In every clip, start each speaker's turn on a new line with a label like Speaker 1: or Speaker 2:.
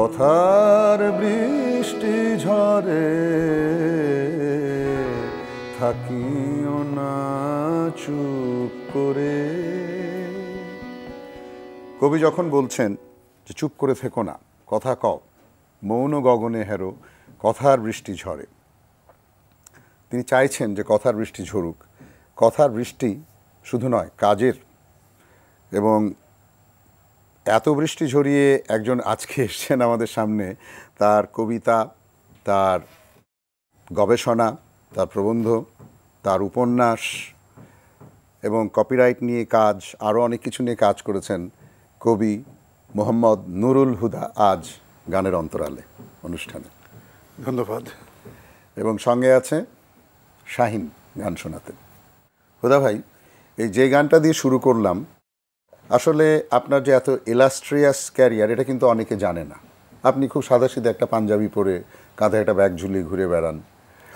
Speaker 1: কথার বৃষ্টি ঝরে, থাকিও না চুপ করে। কবি যখন বলছেন যে, চুপ করে থেকো না, কথা কও, মৌন গগনে হেরো, কথার বৃষ্টি ঝরে। তিনি চাইছেন যে, কথার বৃষ্টি ঝরুক। কথার বৃষ্টি শুধু নয়, কাজের। এবং এত বৃষ্টি ঝরিয়ে একজন আজকে এসছেন আমাদের সামনে। তার কবিতা তার গবেষণা তার প্রবন্ধ তার উপন্যাস এবং কপিরাইট নিয়ে কাজ আরও অনেক কিছু নিয়ে কাজ করেছেন কবি মোহাম্মদ নুরুল হুদা আজ গানের অন্তরালে অনুষ্ঠানে।
Speaker 2: ধন্যবাদ।
Speaker 1: এবং সঙ্গে আছে শাহিন গান শোনাতে। হুদা ভাই এই যে গানটা দিয়ে শুরু করলাম আসলে আপনার যে এত ইলাস্ট্রিয়াস ক্যারিয়ার এটা কিন্তু অনেকে জানে না। আপনি খুব সাদাসিধে একটা পাঞ্জাবি পরে কাঁধে একটা ব্যাগ ঝুলিয়ে ঘুরে বেড়ান।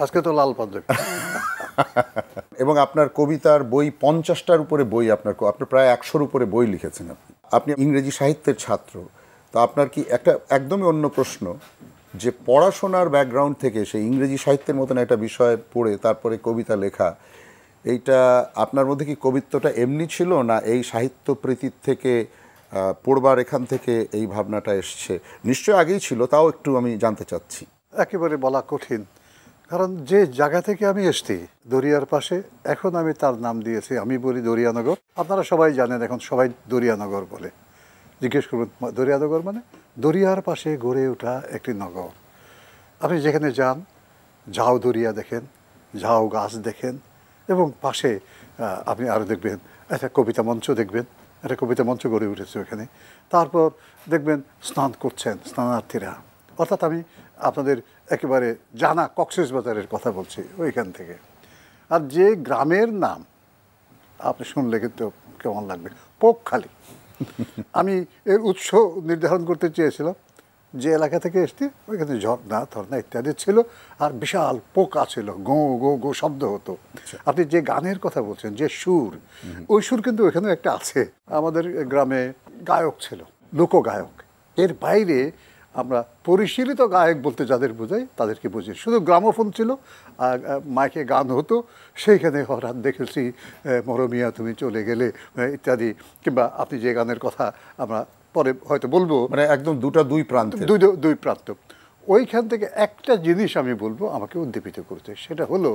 Speaker 2: আজকে তো লাল পাঞ্জাবি।
Speaker 1: এবং আপনার কবিতার বই পঞ্চাশটার উপরে বই আপনার আপনার প্রায় একশোর উপরে বই লিখেছেন আপনি। আপনি ইংরেজি সাহিত্যের ছাত্র। তো আপনার কি একটা একদমই অন্য প্রশ্ন যে পড়াশোনার ব্যাকগ্রাউন্ড থেকে সেই ইংরেজি সাহিত্যের মতন একটা বিষয় পড়ে তারপরে কবিতা লেখা এইটা আপনার মধ্যে কি কবিত্বটা এমনি ছিল না এই সাহিত্য প্রীতির থেকে পড়বার এখান থেকে এই ভাবনাটা এসছে? নিশ্চয় আগেই ছিল, তাও একটু আমি জানতে চাচ্ছি।
Speaker 2: একেবারে বলা কঠিন। কারণ যে জায়গা থেকে আমি এসছি, দরিয়ার পাশে, এখন আমি তার নাম দিয়েছি, আমি বলি দরিয়ানগর। আপনারা সবাই জানেন এখন সবাই দরিয়ানগর বলে। জিজ্ঞেস করুন দরিয়ানগর মানে? দরিয়ার পাশে গড়ে ওঠা একটি নগর। আপনি যেখানে যান, ঝাউ দরিয়া দেখেন, ঝাউ গাছ দেখেন এবং পাশে আপনি আরও দেখবেন, একটা কবিতা মঞ্চ দেখবেন, একটা কবিতা মঞ্চ গড়ে উঠেছে ওখানে। তারপর দেখবেন স্নান করছেন স্নানার্থীরা। অর্থাৎ আমি আপনাদের একেবারে জানা কক্সেস বাজারের কথা বলছি ওইখান থেকে। আর যে গ্রামের নাম, আপনি শুনলে কিন্তু কেমন লাগবে? পোকখালি। আমি এর উৎস নির্ধারণ করতে চেয়েছিলাম। যে এলাকা থেকে এসছি ওইখানে ঝর্ণা ধর্ণা ইত্যাদি ছিল আর বিশাল পোকা ছিল গো গো গো শব্দ হতো। আপনি যে গানের কথা বলছেন যে সুর ওই সুর কিন্তু ওইখানে একটা আছে আমাদের গ্রামে গায়ক ছিল লোকগায়ক। এর বাইরে আমরা পরিশীলিত গায়ক বলতে যাদের বোঝাই তাদেরকে বুঝি শুধু গ্রামোফোন ছিল আর মাইকে গান হতো সেইখানে হঠাৎ দেখেছি মরমিয়া তুমি চলে গেলে ইত্যাদি কিংবা আপনি যে গানের কথা আমরা পরে হয়তো বলব
Speaker 1: মানে একদম দুটা দুই প্রান্ত।
Speaker 2: দুই দুই প্রান্ত। ওইখান থেকে একটা জিনিস আমি বলব আমাকে উদ্দীপিত করতে সেটা হলো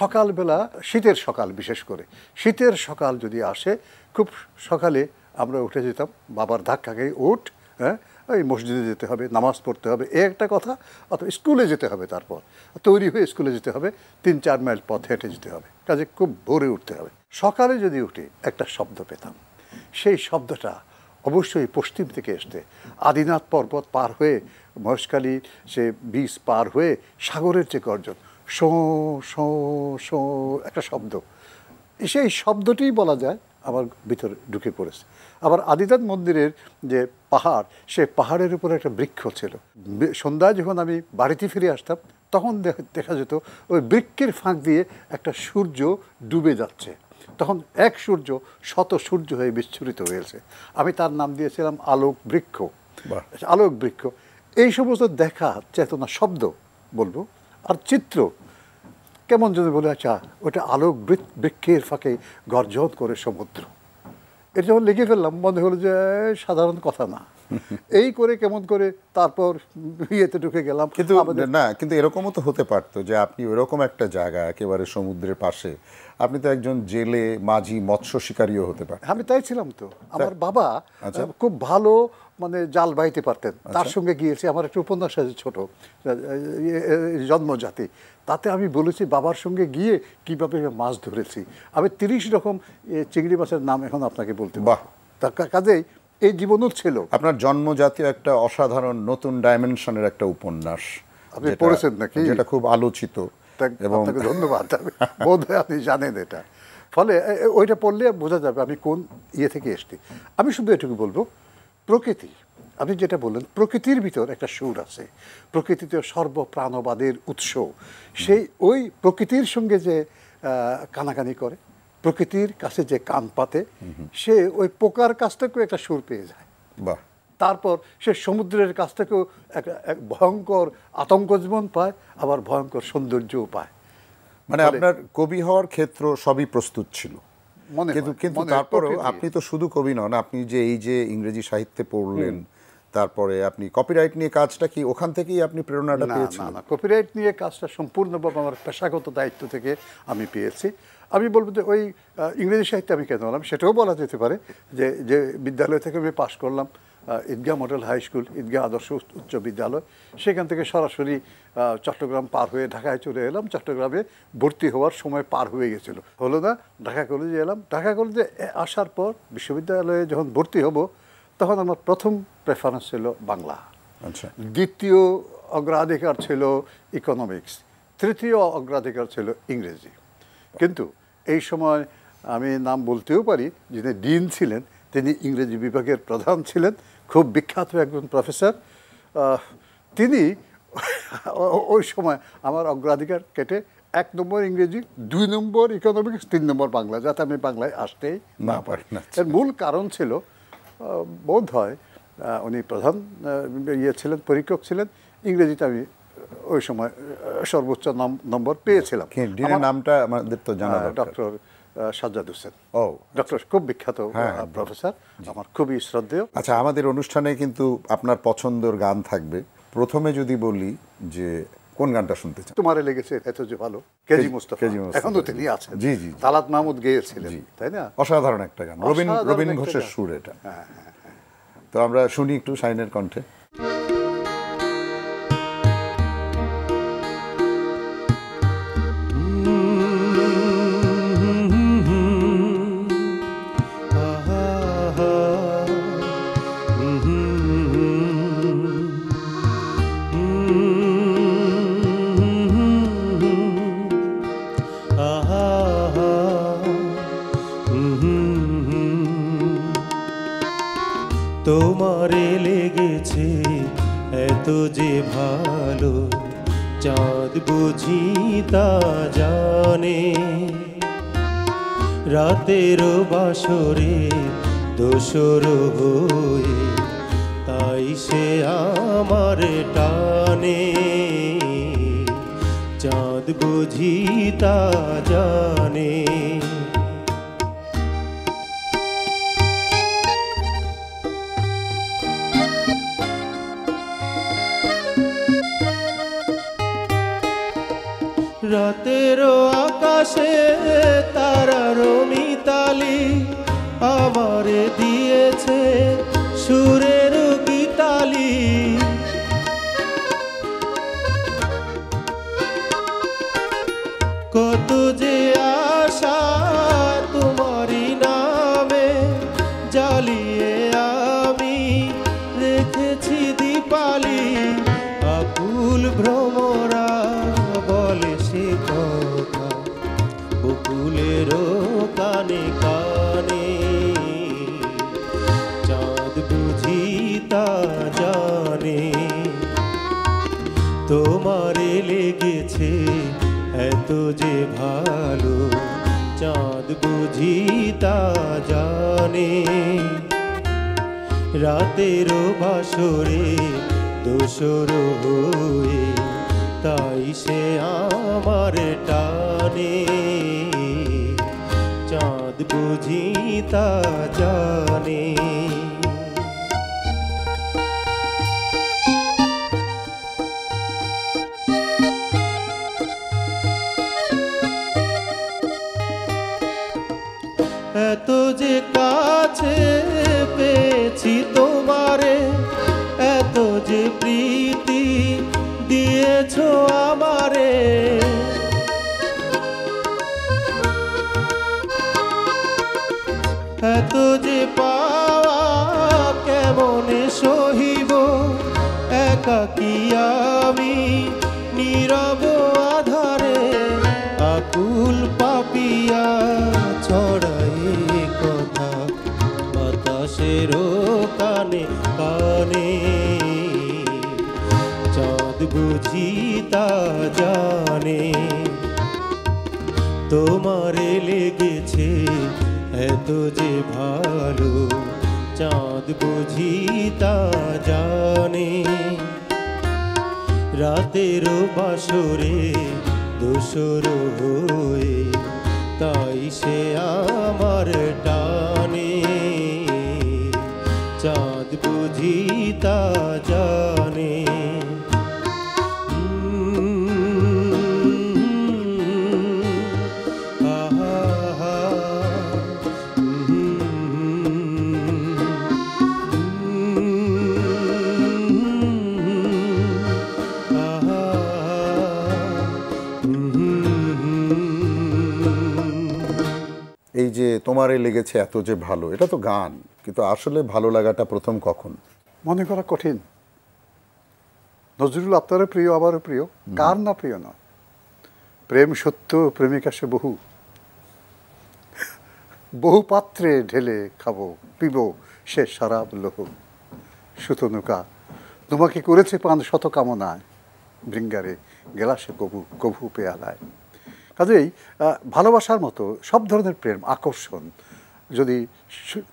Speaker 2: সকালবেলা শীতের সকাল বিশেষ করে। শীতের সকাল যদি আসে খুব সকালে আমরা উঠে যেতাম বাবার ধাক্কাকে উঠ হ্যাঁ ওই মসজিদে যেতে হবে নামাজ পড়তে হবে এ একটা কথা অথবা স্কুলে যেতে হবে তারপর। তৈরি হয়ে স্কুলে যেতে হবে তিন চার মাইল পথ হেঁটে যেতে হবে কাজে খুব ভোরে উঠতে হবে। সকালে যদি উঠে একটা শব্দ পেতাম সেই শব্দটা অবশ্যই পশ্চিম থেকে আসতে আদিনাথ পর্বত পার হয়ে মহেশখালী সে বীজ পার হয়ে সাগরের যে গর্জন, শো শো শো, একটা শব্দ। সেই শব্দটিই বলা যায় আমার ভিতরে ঢুকে পড়েছে। আবার আদিনাথ মন্দিরের যে পাহাড়, সে পাহাড়ের উপরে একটা বৃক্ষ ছিল। সন্ধ্যায় যখন আমি বাড়িতে ফিরে আসতাম, তখন দেখা যেত ওই বৃক্ষের ফাঁক দিয়ে একটা সূর্য ডুবে যাচ্ছে। তখন এক সূর্য শত সূর্য হয়ে বিচ্ছুরিত হয়েছে আমি তার নাম দিয়েছিলাম আলোক বৃক্ষ। আলোক বৃক্ষ। এই সমস্ত দেখা চেতনা শব্দ বলব আর চিত্র কেমন যদি বলে আচ্ছা ওটা আলোক বৃক্ষের ফাঁকে গর্জন করে সমুদ্র। এটা যখন লিখে ফেললাম মনে হলো যে সাধারণ কথা না। এই করে কেমন করে তারপর ইয়েতে ঢুকে গেলাম
Speaker 1: কিন্তু না কিন্তু এরকমও তো হতে পারতো যে আপনি ওরকম একটা জায়গা একেবারে সমুদ্রের পাশে আপনি তো একজন জেলে মাঝি মৎস্য শিকারীও হতে পারেন
Speaker 2: আমি তাই ছিলাম তো। আমার বাবা
Speaker 1: আচ্ছা।
Speaker 2: খুব ভালো মানে জাল বাইতে পারতেন। তার সঙ্গে গিয়েছি আমার একটা উপন্যাস আছে ছোট জন্মজাতি। তাতে আমি বলেছি বাবার সঙ্গে গিয়ে কীভাবে মাছ ধরেছি? আমি তিরিশ রকম চিংড়ি মাছের নাম এখন আপনাকে বলতে
Speaker 1: বাহ।
Speaker 2: তার কা- কাজেই এই জীবনও ছিল।
Speaker 1: আপনার জন্মজাতীয় একটা অসাধারণ নতুন ডাইমেনশনের একটা উপন্যাস
Speaker 2: আপনি পড়েছেন নাকি?
Speaker 1: যেটা খুব আলোচিত এবং
Speaker 2: ধন্যবাদ বোধ হয় আপনি জানেন এটা। ফলে ওইটা পড়লে বোঝা যাবে আমি কোন ইয়ে থেকে এসছি। আমি শুধু এটুকু বলব প্রকৃতি আপনি যেটা বললেন প্রকৃতির ভিতর একটা সুর আছে। প্রকৃতিতে সর্বপ্রাণবাদের উৎস। সেই ওই প্রকৃতির সঙ্গে যে কানাকানি করে প্রকৃতির কাছে যে কান পাতে সে ওই পোকার কাছ থেকেও একটা সুর পেয়ে যায়।
Speaker 1: বাহ।
Speaker 2: তারপর সে সমুদ্রের কাছ থেকেও একটা এক ভয়ঙ্কর আতঙ্ক জীবন পায় আবার ভয়ঙ্কর সৌন্দর্যও পায়।
Speaker 1: মানে আপনার কবি হওয়ার ক্ষেত্র সবই প্রস্তুত ছিল। কিন্তু কিন্তু তারপরেও আপনি তো শুধু কবি নন আপনি যে এই যে ইংরেজি সাহিত্যে পড়লেন তারপরে আপনি কপিরাইট নিয়ে কাজটা কি ওখান থেকেই আপনি প্রেরণাটা
Speaker 2: না না না কপিরাইট নিয়ে কাজটা সম্পূর্ণভাবে আমার পেশাগত দায়িত্ব থেকে আমি পেয়েছি। আমি বলব যে ওই ইংরেজি সাহিত্যে আমি কেন হলাম? সেটাও বলা যেতে পারে যে যে বিদ্যালয় থেকে আমি পাশ করলাম Idgah model high school Idgah আদর্শ উচ্চ বিদ্যালয়। সেখান থেকে সরাসরি চট্টগ্রাম পার হয়ে ঢাকায় চলে এলাম। চট্টগ্রামে ভর্তি হওয়ার সময় পার হয়ে গেছিল। হলো না ঢাকা কলেজে এলাম। ঢাকা কলেজে আসার পর বিশ্ববিদ্যালয়ে যখন ভর্তি হব তখন আমার প্রথম প্রেফারেন্স ছিল বাংলা।
Speaker 1: আচ্ছা।
Speaker 2: দ্বিতীয় অগ্রাধিকার ছিল ইকোনমিক্স তৃতীয় অগ্রাধিকার ছিল ইংরেজি। কিন্তু এই সময় আমি নাম বলতেও পারি যিনি ডিন ছিলেন তিনি ইংরেজি বিভাগের প্রধান ছিলেন খুব বিখ্যাত একজন প্রফেসর তিনি ওই সময় আমার অগ্রাধিকার কেটে এক নম্বর ইংরেজি দুই নম্বর ইকোনমিক্স তিন নম্বর বাংলা যাতে আমি বাংলায় আসতেই
Speaker 1: না পারি না।
Speaker 2: এর মূল কারণ ছিল বোধ হয় উনি প্রধান ইয়ে ছিলেন পরীক্ষক ছিলেন ইংরেজিতে আমি ওই সময় সর্বোচ্চ নম্বর পেয়েছিলাম।
Speaker 1: নামটা আমাদের তো জানা
Speaker 2: ডক্টর সাজ্জাদ হোসেন।
Speaker 1: ও
Speaker 2: ডক্টর খুব বিখ্যাত
Speaker 1: হ্যাঁ,
Speaker 2: আহ, প্রফেসর আমার খুবই শ্রদ্ধেয়।
Speaker 1: আচ্ছা আমাদের অনুষ্ঠানে কিন্তু আপনার পছন্দের গান থাকবে। প্রথমে যদি বলি যে কোন গানটা শুনতে চান?
Speaker 2: তোমারে লেগেছে এত যে ভালো। K G Mustafa.
Speaker 1: K G.
Speaker 2: এখন তো তিনি আছেন।
Speaker 1: জি, জি।
Speaker 2: তালাত মাহমুদ গেয়েছিলেন তাই না?
Speaker 1: অসাধারণ একটা গান। রবীন রবীন ঘোষের সুর এটা।
Speaker 2: হ্যাঁ,
Speaker 1: তো আমরা শুনি একটু শাইনের কণ্ঠে।
Speaker 3: দোসর লেগেছে এত যে ভালো চাঁদ বুঝি তা জানে। রাতের বাসরে দোসর হয়ে তাই সে আমার টানে। চাঁদ বুঝি তা জানে। যে কাছে পেয়েছি তোমারে, এত যে প্রীতি দিয়েছ আমারে। এত যে পাওয়া কেমনে সহিব একাকি আমি নীরব আধারে? আকুল কানে কানে। চাঁদ বুঝি তা জানে। তোমারে লেগেছে এত যে ভালো, চাঁদ বুঝি তা জানে। রাতের বাসরে দোসর হয়ে, তাই সে আমার টা জানে।
Speaker 1: এই যে তোমারে লেগেছে এত যে ভালো এটা তো গান। কিন্তু আসলে ভালো লাগাটা প্রথম কখন?
Speaker 2: মনে করা কঠিন। নজরুল আপনারও প্রিয় আমারও প্রিয়। কার না প্রিয় নয়? প্রেম সত্য প্রেমিকা সে বহু। বহু পাত্রে ঢেলে খাব পিব সে শরাব লোহ। সুতনুকা তোমাকে করেছে পান শত কামনায়। বৃঙ্গারে গেলাসে কবু কভু পেয়ালায়। কাজেই ভালোবাসার মতো সব ধরনের প্রেম আকর্ষণ যদি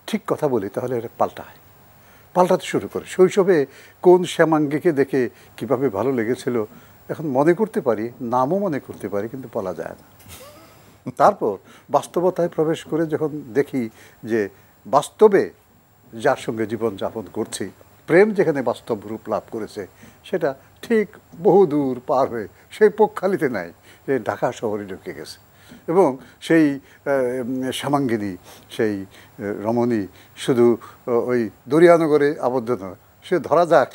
Speaker 2: ঠিক কথা বলি, তাহলে এটা পাল্টায় পাল্টাতে শুরু করে। শৈশবে কোন শ্যামাঙ্গীকে দেখে কীভাবে ভালো লেগেছিল, এখন মনে করতে পারি, নামও মনে করতে পারি, কিন্তু বলা যায় না। তারপর বাস্তবতায় প্রবেশ করে যখন দেখি যে বাস্তবে যার সঙ্গে জীবনযাপন করছি, প্রেম যেখানে বাস্তব রূপ লাভ করেছে, সেটা ঠিক বহু দূর পার হয়ে সেই পক্ষালিতে নাই যে ঢাকা শহরে ঢুকে গেছে। এবং সেই শ্যামাঙ্গিনী সেই রমণী শুধু ওই দরিয়ানগরে আবদ্ধ নয় সে ধরা যাক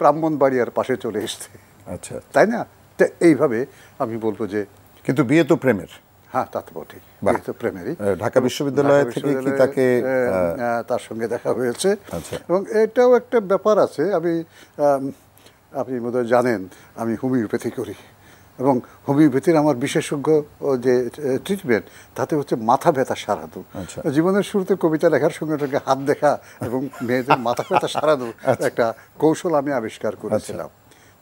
Speaker 2: ব্রাহ্মণবাড়িয়ার পাশে চলে এসছে।
Speaker 1: আচ্ছা।
Speaker 2: তাই না? তা এইভাবে আমি বলব যে
Speaker 1: কিন্তু বিয়ে তো প্রেমের।
Speaker 2: হ্যাঁ তা তো বটেই। বিয়ে তো প্রেমেরই।
Speaker 1: ঢাকা বিশ্ববিদ্যালয় থেকে কি তাকে,
Speaker 2: তার সঙ্গে দেখা হয়েছে।
Speaker 1: আচ্ছা।
Speaker 2: এবং এটাও একটা ব্যাপার আছে আমি আম, আপনি বোধহয় জানেন আমি হোমিওপ্যাথি করি। এবং হোমিওপ্যাথির আমার বিশেষজ্ঞ ও যে ট্রিটমেন্ট তাতে হচ্ছে মাথা ব্যথা সারানো।
Speaker 1: আচ্ছা।
Speaker 2: জীবনের শুরুতে কবিতা লেখার সঙ্গে সঙ্গে হাত দেখা এবং মেয়েদের মাথা ব্যথা সারানো একটা কৌশল আমি আবিষ্কার করেছিলাম।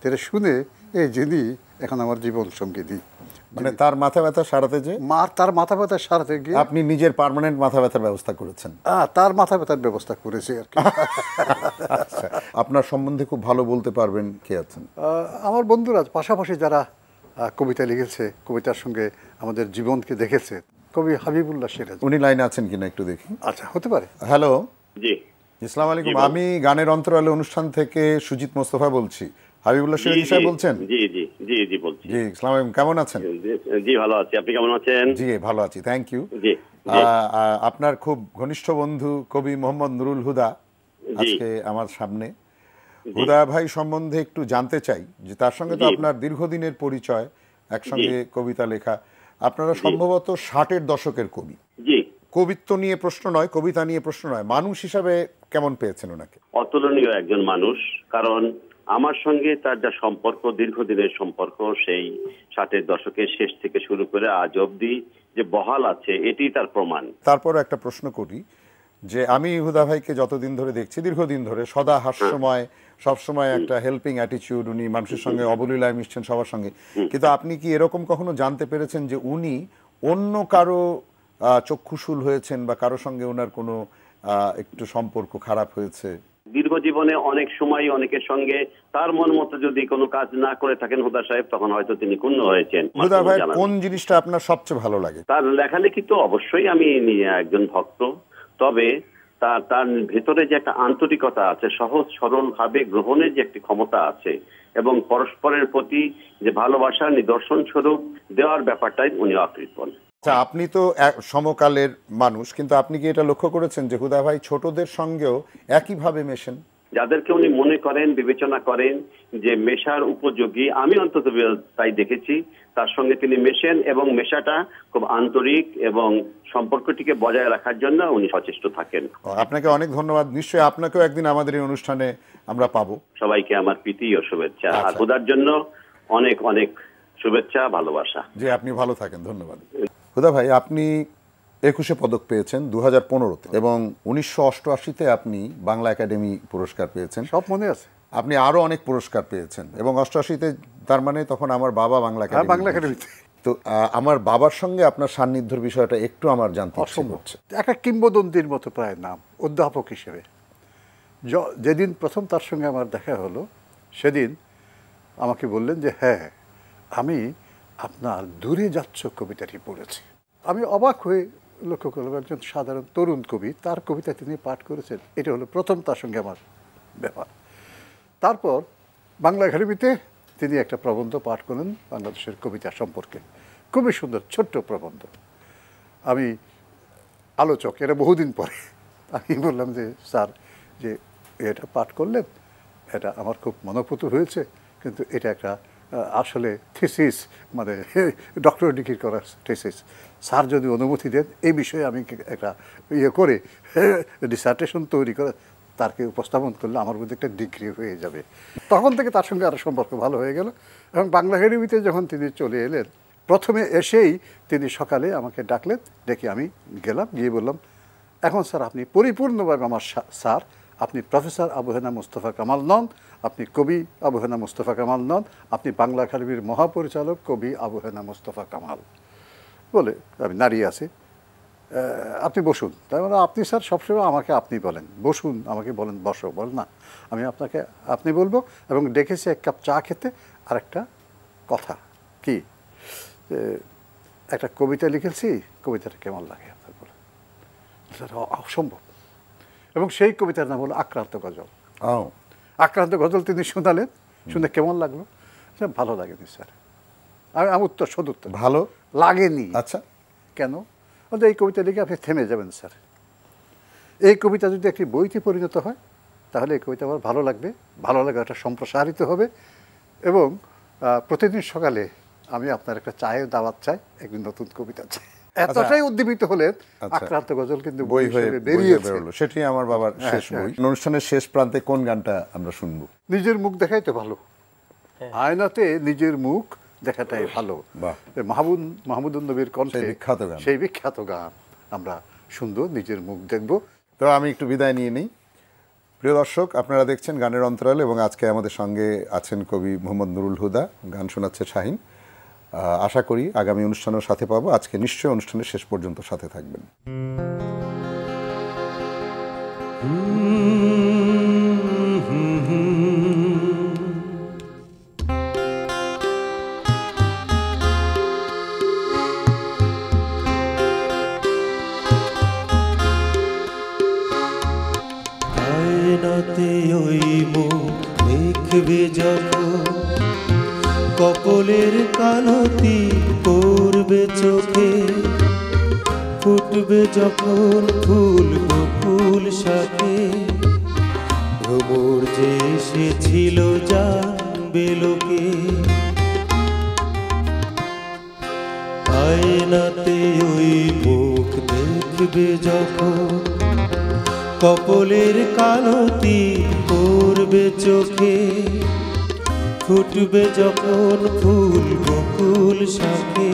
Speaker 2: যেটা শুনে এই যিনি এখন আমার জীবন সঙ্গী
Speaker 1: মানে তার মাথা ব্যথা সারাতে যে?
Speaker 2: মার তার মাথা ব্যথা সারাতে গিয়ে
Speaker 1: আপনি নিজের পার্মানেন্ট মাথা ব্যথার ব্যবস্থা করেছেন।
Speaker 2: তার মাথা ব্যথার ব্যবস্থা করেছি আর কি।
Speaker 1: আচ্ছা। আপনার সম্বন্ধে খুব ভালো বলতে পারবেন কে আছেন?
Speaker 2: আমার বন্ধুরা পাশাপাশি যারা কবিতা লিখেছে কবিতার সঙ্গে আমাদের জীবনকে দেখেছে। কবি হাবিবুল্লাহ সিরাজ।
Speaker 1: উনি লাইনে আছেন কিনা একটু দেখি?
Speaker 2: আচ্ছা হতে পারে।
Speaker 1: হ্যালো?
Speaker 4: জি।
Speaker 1: ইসলাম আলাইকুম। আমি গানের অন্তরালে অনুষ্ঠান থেকে সুজিত মোস্তফা বলছি। হাবিবুল্লাহ সিরাজি সাহেব বলছেন?
Speaker 4: জি জি জি জি বলছি।
Speaker 1: জি ইসলাম আলাইকুম। কেমন আছেন?
Speaker 4: জি, জি ভালো আছি। আপনি কেমন আছেন?
Speaker 1: জি ভালো আছি। থ্যাংক ইউ
Speaker 4: জি জি।
Speaker 1: আপনার খুব ঘনিষ্ঠ বন্ধু কবি মোহাম্মদ নুরুল হুদা আজকে আমার সামনে। হুদা ভাই সম্বন্ধে একটু জানতে চাই যে তার সঙ্গে তো আপনার দীর্ঘদিনের পরিচয় একসঙ্গে কবিতা লেখা। আপনারা সম্ভবত ষাটের দশকের কবি। কবিত্ব নিয়ে প্রশ্ন নয় কবিতা নিয়ে প্রশ্ন নয়। মানুষ হিসাবে কেমন পেয়েছেন ওনাকে?
Speaker 4: অতুলনীয় একজন মানুষ কারণ আমার সঙ্গে তার যা সম্পর্ক দীর্ঘদিনের সম্পর্ক সেই ষাটের দশকের শেষ থেকে শুরু করে আজ অবধি যে বহাল আছে এটি তার প্রমাণ।
Speaker 1: তারপর একটা প্রশ্ন করি যে আমি হুদা ভাইকে যতদিন ধরে দেখছি দীর্ঘদিন ধরে সদা হাস্যময় সবসময় একটা হেল্পিং অ্যাটিটিউড উনি মানুষের সঙ্গে অবলীলায় মিশছেন সবার সঙ্গে। কিন্তু আপনি কি এরকম কখনো জানতে পেরেছেন যে উনি অন্য কারও চক্ষুশূল হয়েছেন বা কারও সঙ্গে ওনার কোনো একটু সম্পর্ক খারাপ হয়েছে?
Speaker 4: দীর্ঘ জীবনে অনেক সময় অনেকের সঙ্গে তার মন মতো যদি কোনো কাজ না করে থাকেন হুদা সাহেব তখন হয়তো তিনি ক্ষুণ্ণ হয়েছেন।
Speaker 1: হুদা কোন জিনিসটা আপনার সবচেয়ে ভালো লাগে?
Speaker 4: তার লেখালেখি তো অবশ্যই আমি একজন ভক্ত। তবে তার তার ভেতরে যে একটা আন্তরিকতা আছে, সহজ সরল ভাবে গ্রহণের যে একটি ক্ষমতা আছে, এবং পরস্পরের প্রতি যে ভালোবাসার নিদর্শন স্বরূপ দেওয়ার ব্যাপারটাই উনি অকৃপণ
Speaker 1: আচ্ছা আপনি তো সমকালের মানুষ, কিন্তু আপনি কি এটা লক্ষ্য করেছেন যে হুদা ভাই ছোটদের সঙ্গেও একইভাবে মেশেন?
Speaker 4: যাদেরকে উনি মনে করেন বিবেচনা করেন যে মেশার উপযোগী আমি অন্তত তাই দেখেছি। তার সঙ্গে তিনি মেশেন এবং মেশাটা খুব আন্তরিক এবং সম্পর্কটিকে বজায় রাখার জন্য উনি সচেষ্ট থাকেন।
Speaker 1: আপনাকে অনেক ধন্যবাদ। নিশ্চয়ই আপনাকেও একদিন আমাদের এই অনুষ্ঠানে আমরা পাবো।
Speaker 4: সবাইকে আমার প্রীতি ও শুভেচ্ছা। আর
Speaker 1: আচ্ছা।
Speaker 4: হুদার জন্য অনেক অনেক শুভেচ্ছা ভালোবাসা।
Speaker 1: যে আপনি ভালো থাকেন। ধন্যবাদ। হুদা ভাই আপনি একুশে পদক পেয়েছেন দু হাজার পনেরোতে এবং উনিশশো অষ্টআশিতে আপনি বাংলা একাডেমি পুরস্কার পেয়েছেন।
Speaker 2: সব মনে আছে।
Speaker 1: আপনি আরও অনেক পুরস্কার পেয়েছেন এবং অষ্টআশিতে তার মানে তখন আমার বাবা বাংলা
Speaker 2: হ্যাঁ, বাংলা
Speaker 1: একাডেমি
Speaker 2: একাডেমিতে।
Speaker 1: তো আমার বাবার সঙ্গে আপনার সান্নিধ্যর বিষয়টা একটু আমার জানতে
Speaker 2: অসম্ভব।
Speaker 1: করছে।
Speaker 2: একটা কিংবদন্তির মতো প্রায় নাম অধ্যাপক হিসেবে। যেদিন প্রথম তার সঙ্গে আমার দেখা হলো সেদিন আমাকে বললেন যে হ্যাঁ আমি আপনার দূরে যাচ্ছ কবিতাটি পড়েছি। আমি অবাক হয়ে লক্ষ্য করলাম একজন সাধারণ তরুণ কবি, তার কবিতা তিনি পাঠ করেছেন। এটা হলো প্রথম, তার সঙ্গে আমার ব্যাপার তারপর বাংলা একাডেমিতে তিনি একটা প্রবন্ধ পাঠ করেন, বাংলাদেশের কবিতা সম্পর্কে। খুবই সুন্দর, ছোট্ট প্রবন্ধ। আমি আলোচক, এটা বহুদিন পরে। আমি বললাম যে, স্যার, যে এটা পাঠ করলেন, এটা আমার খুব মনোপুত হয়েছে, কিন্তু এটা একটা আসলে থিসিস মানে ডক্টর ডিগ্রি করার থিসিস স্যার যদি অনুমতি দেন, এই বিষয়ে আমি একটা ইয়ে করে ডিসার্টেশন তৈরি করে তারকে উপস্থাপন করলে আমার মধ্যে একটা ডিগ্রি হয়ে যাবে। তখন থেকে তার সঙ্গে আরও সম্পর্ক ভালো হয়ে গেল এবং বাংলা একাডেমিতে যখন তিনি চলে এলেন, প্রথমে এসেই তিনি সকালে আমাকে ডাকলেন ডেকে আমি গেলাম, গিয়ে বললাম, এখন স্যার আপনি পরিপূর্ণভাবে আমার স্যার আপনি প্রফেসর আবুহেনা মুস্তফা কামাল নন, আপনি কবি আবুহেনা মুস্তফা কামাল নন, আপনি বাংলা একাডেমির মহাপরিচালক কবি আবুহেনা মুস্তফা কামাল। বলে, আমি দাঁড়িয়ে আছি। আপনি বসুন। তাই মানে আপনি স্যার সবসময় আমাকে আপনি বলেন। বসুন, আমাকে বলেন, বসো, বল না। আমি আপনাকে আপনি বলব এবং ডেকেছি এক কাপ চা খেতে। আর একটা কথা কি? একটা কবিতা লিখেছি। কবিতাটা কেমন লাগে আপনার বলে? অসম্ভব। এবং সেই কবিতার নাম হলো আক্রান্ত গজল।
Speaker 1: ও
Speaker 2: আক্রান্ত গজল তিনি শোনালেন শুনে কেমন লাগল? স্যার ভালো লাগেনি স্যার। আমি আমি উত্তর সদুত্তর
Speaker 1: ভালো?
Speaker 2: লাগেনি।
Speaker 1: আচ্ছা।
Speaker 2: কেন? বলতে এই কবিতা লিখে আপনি থেমে যাবেন স্যার। এই কবিতা যদি একটি বইতে পরিণত হয় তাহলে এই কবিতা আমার ভালো লাগবে ভালো লাগাটা সম্প্রসারিত হবে এবং প্রতিদিন সকালে আমি আপনার একটা চায়ের দাওয়াত চাই একদিন নতুন কবিতা চাই। এতটাই উদ্দীপিত হলেন
Speaker 1: আচ্ছা।
Speaker 2: আক্রান্ত গজল কিন্তু
Speaker 1: বই হয়ে বেরোলো। সেটি আমার বাবার
Speaker 2: হ্যাঁ,
Speaker 1: শেষ
Speaker 2: হ্যাঁ।
Speaker 1: বই। অনুষ্ঠানের শেষ প্রান্তে কোন গানটা আমরা শুনব?
Speaker 2: নিজের মুখ দেখাই তো ভালো। আয়নাতে নিজের মুখ দেখাটাই ভালো। মাহমুদ মাহমুদুল নবীর কণ্ঠে
Speaker 1: বিখ্যাত গান।
Speaker 2: সেই বিখ্যাত গান আমরা সুন্দর নিজের মুখ দেখব।
Speaker 1: তো আমি একটু বিদায় নিয়ে নিই। প্রিয় দর্শক আপনারা দেখছেন গানের অন্তরাল এবং আজকে আমাদের সঙ্গে আছেন কবি মোহাম্মদ নুরুল হুদা। গান শোনাচ্ছে শাহিন। আশা করি আগামী অনুষ্ঠানের সাথে পাবো। আজকে নিশ্চয়ই অনুষ্ঠানের শেষ পর্যন্ত সাথে থাকবেন।
Speaker 3: জানবে লোকে। আয়নাতে ওই মুখ দেখবে যখন। কপলের কালতি করবে চোখে। ফুটবে যখন ফুল বকুল শাখে।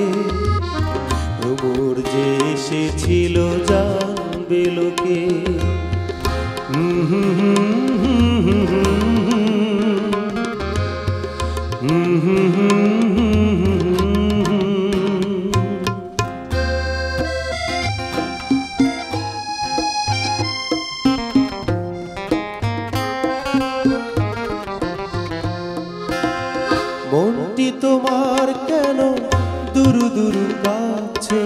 Speaker 3: যে এসেছিল, জানবে লোকে। হুম হুম। তোমার কেন দুরু দুরু কাছে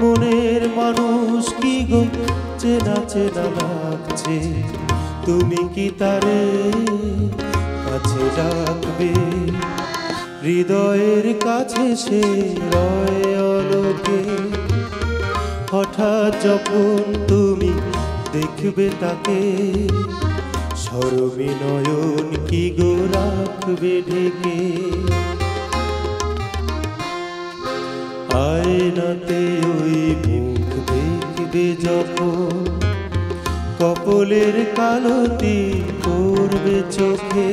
Speaker 3: মনের মানুষ কি গো চেনা চেনা লাগছে? তুমি কি তারে কাছে রাখবে? হৃদয়ের কাছে সে রয় হঠাৎ যখন তুমি দেখবে তাকে, সরবিনয়ন কি গো রাখবে ঢেকে? আয়নাতে ওই মুখ দেখবে যখন কপলের কালতি করবে চোখে।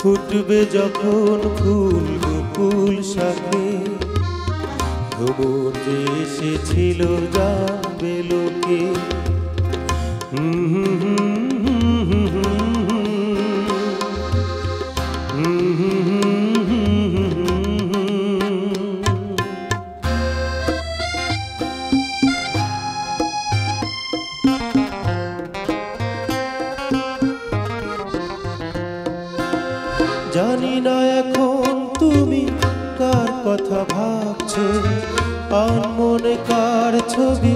Speaker 3: ফুটবে যখন ফুল গোকুল শাখে। ভ্রমণ যে এসেছিল যাবে লোকে। হুম হুম। মনে কার ছবি?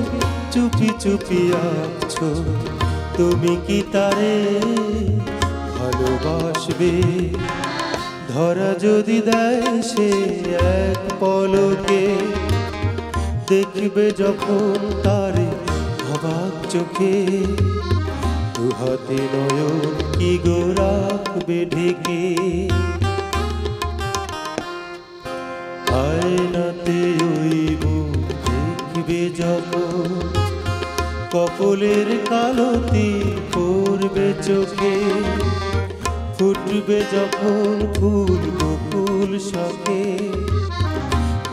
Speaker 3: চুপি চুপি আঁকছো। তুমি কি তারে ভালোবাসবে? ধরা যদি দেয় সে এক পলকে। দেখবে যখন তারে অবাক চোখে। দু হাতে নয়ন কি গো রাখবে ঢেকে? দেখবে কপলের কালতি পড়বে চোখে। ফুটবে যখন ফুল বকুল শখে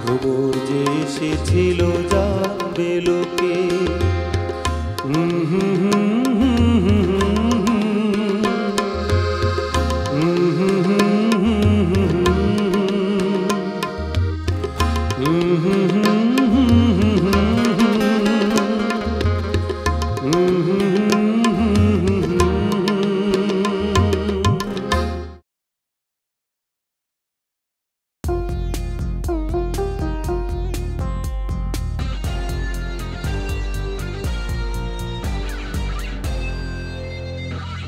Speaker 3: গোবর যে এসেছিল যাবে লোকে। হুম হুম